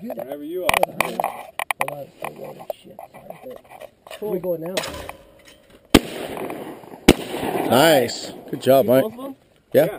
Wherever you are. hold on. Shit. Sorry. We going now? Nice. Good job, Mike. Yeah. Yeah.